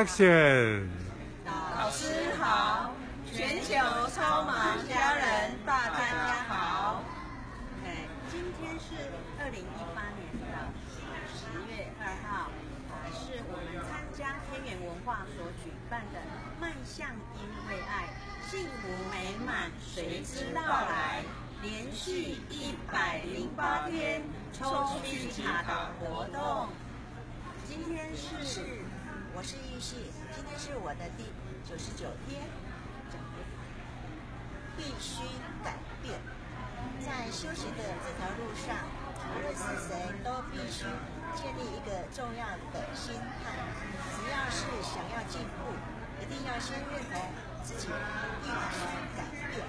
老师好，全球超忙家人大家好。哎，今天是二零一八年的十月二号，是我们参加天元文化所举办的“迈向因为爱，幸福美满随之到来”连续一百零八天抽取卡的活动。今天是。我是玉溪，今天是我的第九十九天，必须改变。在修行的这条路上，无论是谁，都必须建立一个重要的心态。只要是想要进步，一定要先认同自己必须改变。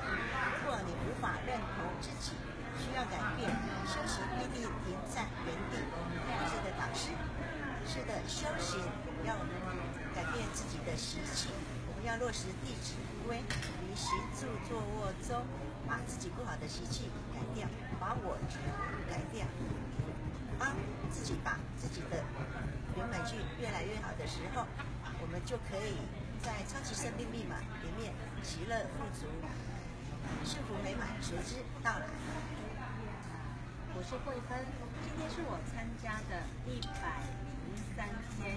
如果你无法认同自己需要改变，修行必定停在原地。太阳的导师，是的，修行。要改变自己的习气，我们要落实《弟子规》，于行住坐卧中，把自己不好的习气改掉，把我改掉。当自己把自己的圆满句越来越好的时候，我们就可以在超级生命密码里面，喜乐富足，幸福美满随之到来。我是慧芬，今天是我参加的一百三天。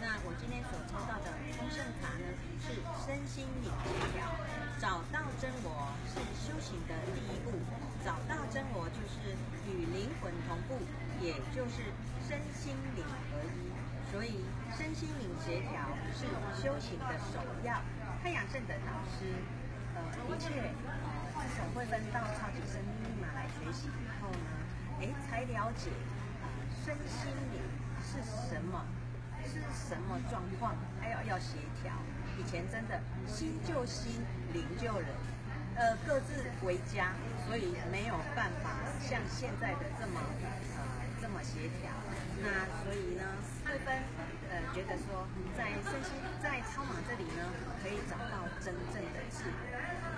那我今天所抽到的丰盛卡呢，是身心灵协调，找到真我是修行的第一步，找到真我就是与灵魂同步，也就是身心灵合一，所以身心灵协调是修行的首要。太阳圣的导师，呃，的确，呃，自从会分到超级生命密码来学习以后呢，哎，才了解，呃，身心灵是什么。是什么状况？还要要协调。以前真的心就心，灵就人，呃，各自为家，所以没有办法像现在的这么呃这么协调。那所以呢，慧芬呃觉得说，在身心在超马这里呢，可以找到真正的智。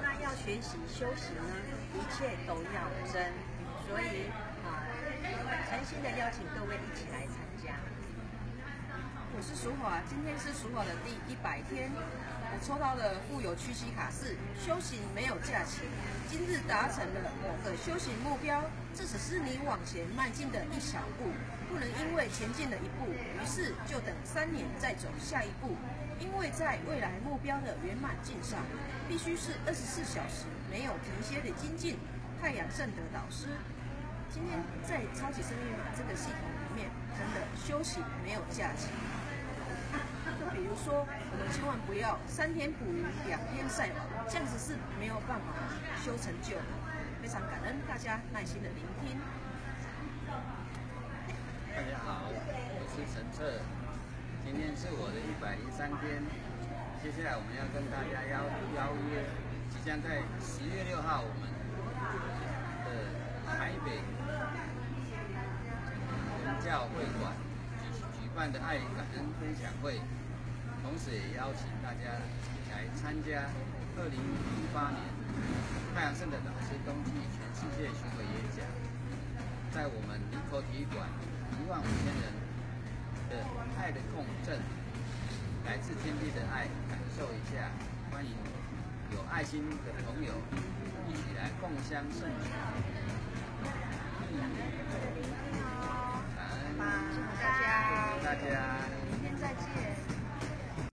那要学习修行呢，一切都要真。所以啊，诚心的邀请各位一起来参加。我是属火，今天是属火的第一百天。我抽到的富有屈膝卡是修行没有假期。今日达成了某个修行目标，这只是你往前迈进的一小步，不能因为前进了一步，于是就等三年再走下一步。因为在未来目标的圆满进上，必须是二十四小时没有停歇的精进。太阳圣德导师，今天在超级生命这个系统里面，真的休息没有假期。就比如说，我们千万不要三天捕鱼两天晒网，这样子是没有办法修成就的。非常感恩大家耐心的聆听。大家好，我是陈策，今天是我的一百零三天。接下来我们要跟大家邀邀约，即将在十月六号我们的台北文教会馆举办的爱感恩分享会。同时也邀请大家来参加二零一八年太阳圣的老师冬季全世界巡回演讲，在我们林口体育馆一万五千人的爱的共振，来自天地的爱，感受一下。欢迎有爱心的朋友一起来共襄盛举。